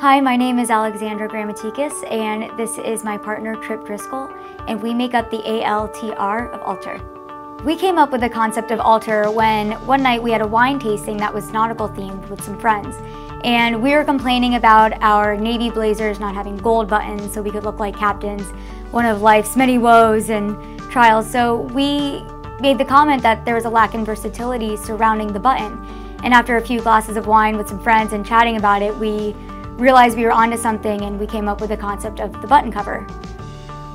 Hi, my name is Alexandra Grammatikis, and this is my partner Trip Driscoll, and we make up the ALTR of Alter. We came up with the concept of ALTR when one night we had a wine tasting that was nautical themed with some friends. And we were complaining about our navy blazers not having gold buttons so we could look like captains, one of life's many woes and trials. So we made the comment that there was a lack in versatility surrounding the button. And after a few glasses of wine with some friends and chatting about it, we realized we were onto something and we came up with the concept of the button cover.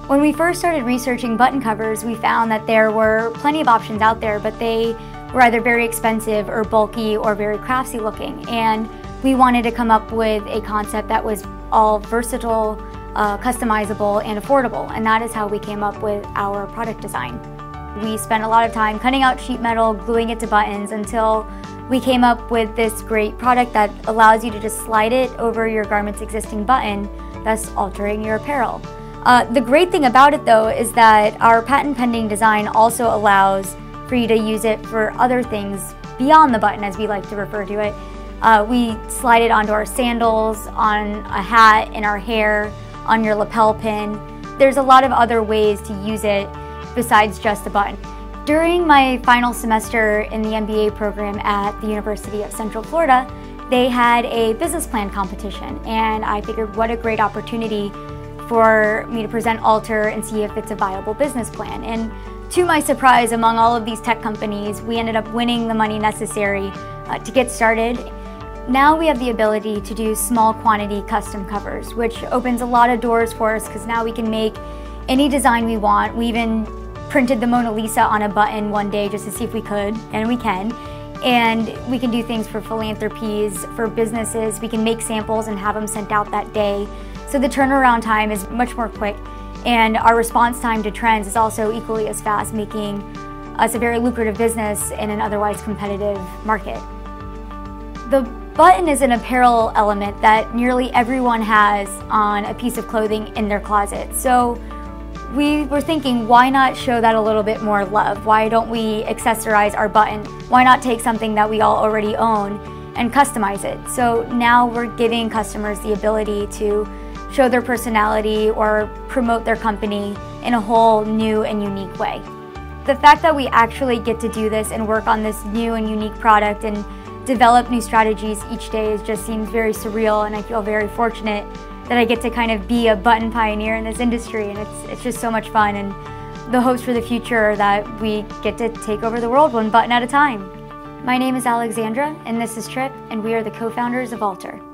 When we first started researching button covers, we found that there were plenty of options out there, but they were either very expensive or bulky or very craftsy looking. And we wanted to come up with a concept that was all versatile, uh, customizable, and affordable. And that is how we came up with our product design. We spent a lot of time cutting out sheet metal, gluing it to buttons until we came up with this great product that allows you to just slide it over your garment's existing button, thus altering your apparel. Uh, the great thing about it though is that our patent pending design also allows for you to use it for other things beyond the button as we like to refer to it. Uh, we slide it onto our sandals, on a hat, in our hair, on your lapel pin. There's a lot of other ways to use it besides just the button. During my final semester in the MBA program at the University of Central Florida, they had a business plan competition and I figured what a great opportunity for me to present ALTR and see if it's a viable business plan. And to my surprise, among all of these tech companies, we ended up winning the money necessary uh, to get started. Now we have the ability to do small quantity custom covers, which opens a lot of doors for us because now we can make any design we want. We even printed the Mona Lisa on a button one day just to see if we could, and we can. And we can do things for philanthropies, for businesses. We can make samples and have them sent out that day. So the turnaround time is much more quick. And our response time to trends is also equally as fast, making us a very lucrative business in an otherwise competitive market. The button is an apparel element that nearly everyone has on a piece of clothing in their closet. So we were thinking, why not show that a little bit more love? Why don't we accessorize our button? Why not take something that we all already own and customize it? So now we're giving customers the ability to show their personality or promote their company in a whole new and unique way. The fact that we actually get to do this and work on this new and unique product and develop new strategies each day just seems very surreal and I feel very fortunate that I get to kind of be a button pioneer in this industry and it's, it's just so much fun and the hopes for the future are that we get to take over the world one button at a time. My name is Alexandra and this is Trip and we are the co-founders of ALTR.